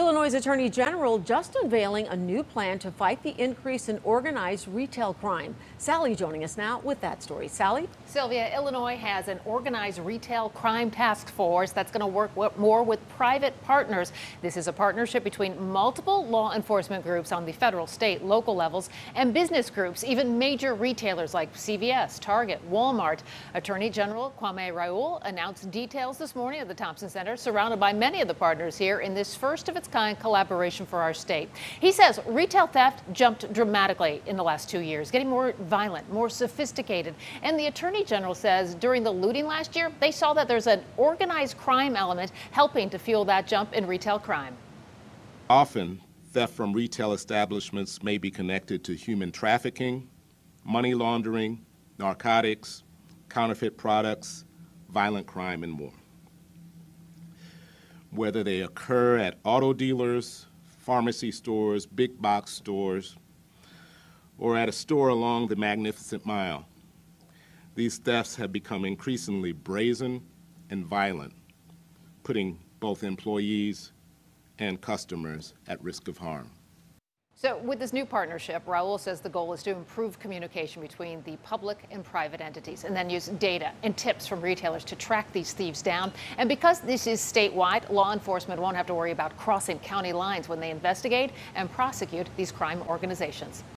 Illinois Attorney General just unveiling a new plan to fight the increase in organized retail crime. Sally joining us now with that story. Sally? Sylvia, Illinois has an organized retail crime task force that's going to work more with private partners. This is a partnership between multiple law enforcement groups on the federal, state, local levels, and business groups, even major retailers like CVS, Target, Walmart. Attorney General Kwame Raoul announced details this morning at the Thompson Center, surrounded by many of the partners here in this first of its kind collaboration for our state. He says retail theft jumped dramatically in the last two years, getting more violent, more sophisticated. And the Attorney General says during the looting last year, they saw that there's an organized crime element helping to fuel that jump in retail crime. Often, theft from retail establishments may be connected to human trafficking, money laundering, narcotics, counterfeit products, violent crime, and more whether they occur at auto dealers, pharmacy stores, big box stores, or at a store along the Magnificent Mile. These thefts have become increasingly brazen and violent, putting both employees and customers at risk of harm. So with this new partnership, Raoul says the goal is to improve communication between the public and private entities and then use data and tips from retailers to track these thieves down. And because this is statewide, law enforcement won't have to worry about crossing county lines when they investigate and prosecute these crime organizations.